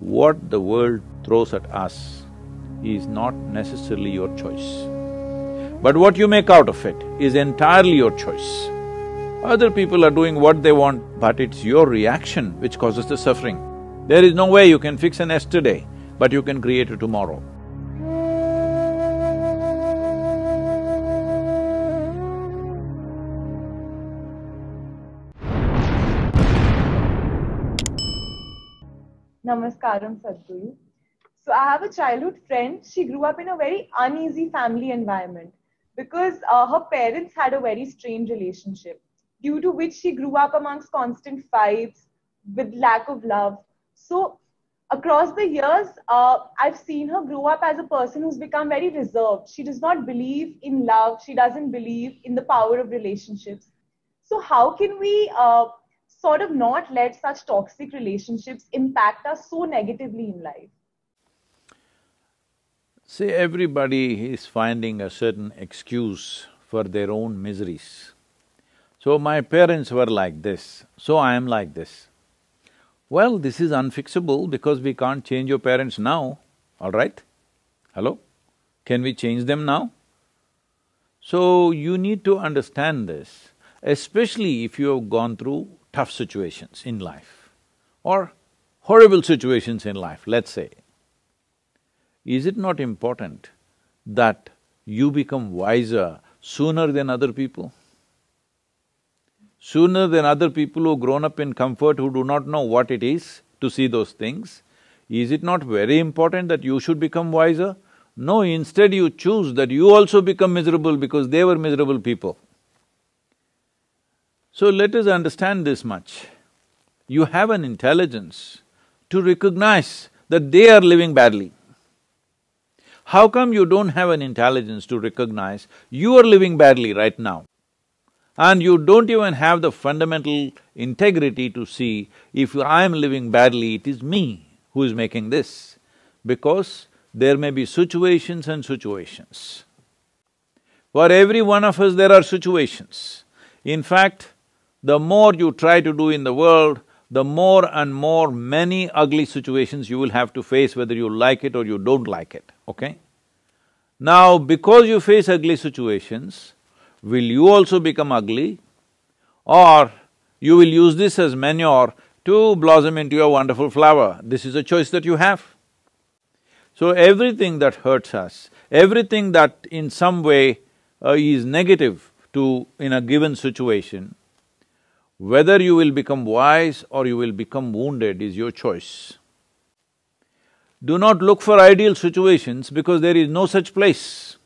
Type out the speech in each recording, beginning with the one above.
what the world throws at us is not necessarily your choice. But what you make out of it is entirely your choice. Other people are doing what they want, but it's your reaction which causes the suffering. There is no way you can fix an yesterday, but you can create a tomorrow. Namaskaram, Sadhguru. So I have a childhood friend. She grew up in a very uneasy family environment because uh, her parents had a very strained relationship, due to which she grew up amongst constant fights with lack of love. So across the years, uh, I've seen her grow up as a person who's become very reserved. She does not believe in love. She doesn't believe in the power of relationships. So how can we uh, sort of not let such toxic relationships impact us so negatively in life? See, everybody is finding a certain excuse for their own miseries. So, my parents were like this, so I am like this. Well, this is unfixable because we can't change your parents now, all right? Hello? Can we change them now? So, you need to understand this, especially if you have gone through tough situations in life or horrible situations in life, let's say, is it not important that you become wiser sooner than other people? Sooner than other people who grown up in comfort, who do not know what it is to see those things, is it not very important that you should become wiser? No, instead you choose that you also become miserable because they were miserable people. So let us understand this much. You have an intelligence to recognize that they are living badly. How come you don't have an intelligence to recognize you are living badly right now? And you don't even have the fundamental integrity to see if I am living badly, it is me who is making this. Because there may be situations and situations. For every one of us, there are situations. In fact, the more you try to do in the world, the more and more many ugly situations you will have to face whether you like it or you don't like it, okay? Now, because you face ugly situations, will you also become ugly or you will use this as manure to blossom into a wonderful flower? This is a choice that you have. So everything that hurts us, everything that in some way uh, is negative to… in a given situation, whether you will become wise or you will become wounded is your choice. Do not look for ideal situations because there is no such place.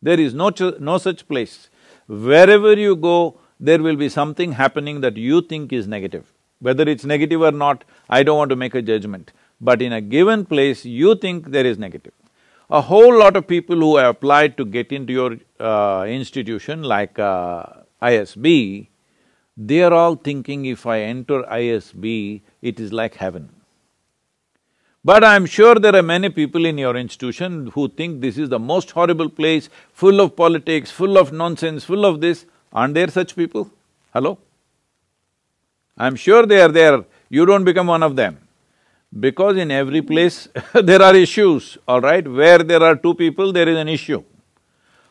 There is no, no such place. Wherever you go, there will be something happening that you think is negative. Whether it's negative or not, I don't want to make a judgment. But in a given place, you think there is negative. A whole lot of people who have applied to get into your uh, institution like uh, ISB, they are all thinking if I enter ISB, it is like heaven. But I'm sure there are many people in your institution who think this is the most horrible place, full of politics, full of nonsense, full of this. Aren't there such people? Hello? I'm sure they are there, you don't become one of them. Because in every place there are issues, all right? Where there are two people, there is an issue.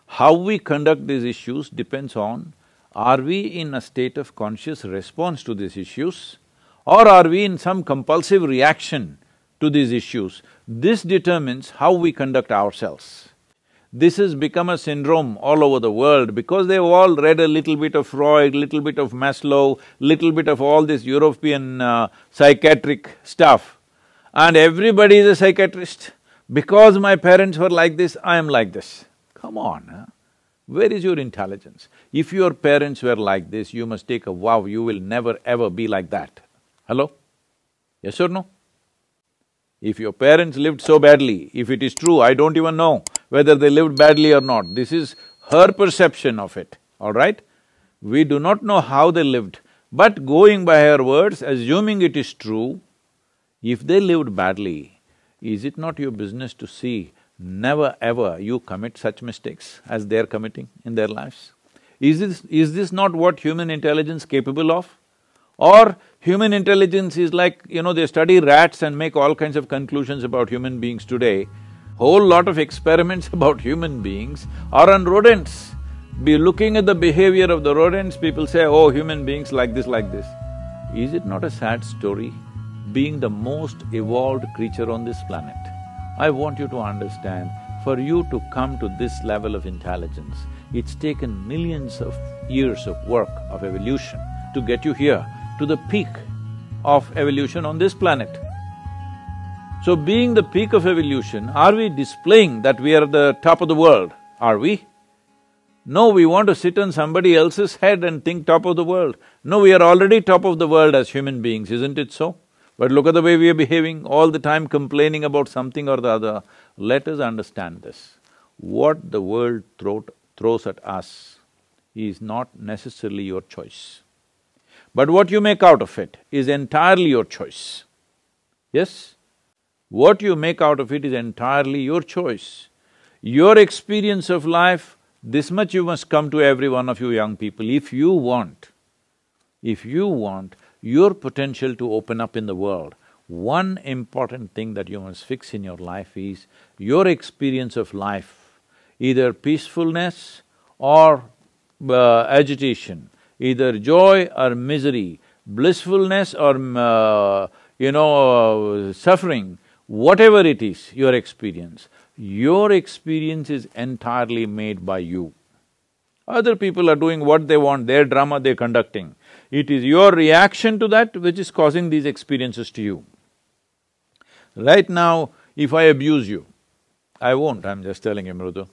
How we conduct these issues depends on are we in a state of conscious response to these issues or are we in some compulsive reaction to these issues? This determines how we conduct ourselves. This has become a syndrome all over the world because they've all read a little bit of Freud, little bit of Maslow, little bit of all this European uh, psychiatric stuff. And everybody is a psychiatrist. Because my parents were like this, I am like this. Come on, huh? Where is your intelligence? If your parents were like this, you must take a vow, you will never ever be like that. Hello? Yes or no? If your parents lived so badly, if it is true, I don't even know whether they lived badly or not. This is her perception of it, all right? We do not know how they lived, but going by her words, assuming it is true, if they lived badly, is it not your business to see never ever you commit such mistakes as they're committing in their lives? Is this… is this not what human intelligence capable of? Or human intelligence is like, you know, they study rats and make all kinds of conclusions about human beings today. Whole lot of experiments about human beings are on rodents. Be looking at the behavior of the rodents, people say, oh, human beings like this, like this. Is it not a sad story? Being the most evolved creature on this planet, I want you to understand, for you to come to this level of intelligence, it's taken millions of years of work, of evolution, to get you here, to the peak of evolution on this planet. So being the peak of evolution, are we displaying that we are the top of the world? Are we? No, we want to sit on somebody else's head and think top of the world. No, we are already top of the world as human beings, isn't it so? But look at the way we are behaving, all the time complaining about something or the other. Let us understand this. What the world throw, throws at us is not necessarily your choice. But what you make out of it is entirely your choice. Yes? What you make out of it is entirely your choice. Your experience of life, this much you must come to every one of you young people, if you want, if you want your potential to open up in the world, one important thing that you must fix in your life is your experience of life, either peacefulness or uh, agitation, either joy or misery, blissfulness or, uh, you know, uh, suffering, whatever it is, your experience, your experience is entirely made by you. Other people are doing what they want, their drama they're conducting. It is your reaction to that which is causing these experiences to you. Right now, if I abuse you, I won't, I'm just telling you, Mrudu.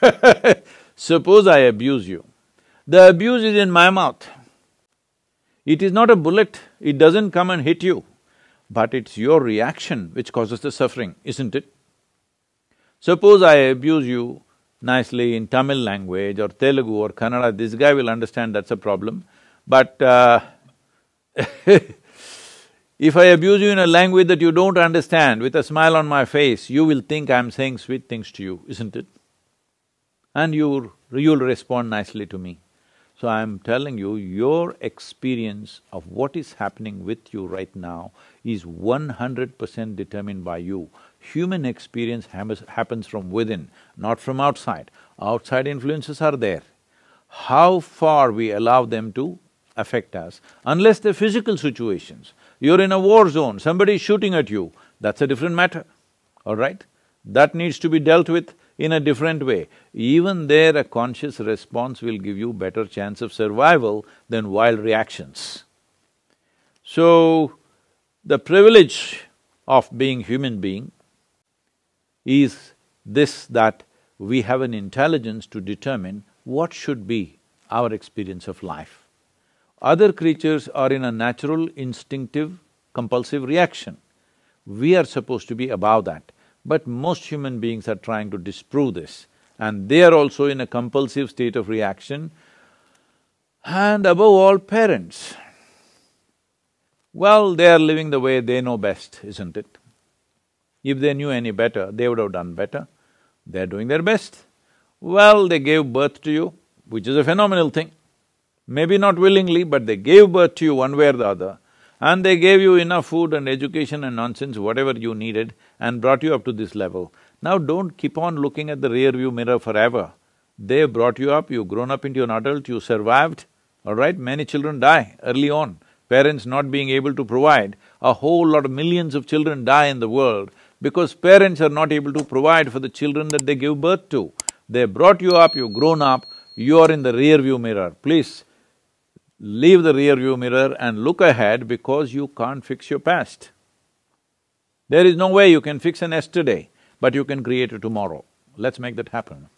Suppose I abuse you, the abuse is in my mouth. It is not a bullet, it doesn't come and hit you, but it's your reaction which causes the suffering, isn't it? Suppose I abuse you nicely in Tamil language or Telugu or Kannada, this guy will understand that's a problem. But uh, if I abuse you in a language that you don't understand, with a smile on my face, you will think I'm saying sweet things to you, isn't it? And you you'll respond nicely to me. So I'm telling you, your experience of what is happening with you right now is one hundred percent determined by you. Human experience happens from within, not from outside. Outside influences are there. How far we allow them to affect us, unless they're physical situations. You're in a war zone, somebody is shooting at you, that's a different matter, all right? That needs to be dealt with in a different way. Even there, a conscious response will give you better chance of survival than wild reactions. So, the privilege of being human being is this that we have an intelligence to determine what should be our experience of life. Other creatures are in a natural, instinctive, compulsive reaction. We are supposed to be above that. But most human beings are trying to disprove this and they are also in a compulsive state of reaction. And above all, parents. Well, they are living the way they know best, isn't it? If they knew any better, they would have done better. They're doing their best. Well, they gave birth to you, which is a phenomenal thing. Maybe not willingly, but they gave birth to you one way or the other and they gave you enough food and education and nonsense, whatever you needed, and brought you up to this level. Now don't keep on looking at the rear view mirror forever. They brought you up, you've grown up into an adult, you survived, all right? Many children die early on, parents not being able to provide. A whole lot of millions of children die in the world because parents are not able to provide for the children that they give birth to. They brought you up, you've grown up, you are in the rear view mirror. Please, leave the rear view mirror and look ahead because you can't fix your past. There is no way you can fix an yesterday, but you can create a tomorrow. Let's make that happen.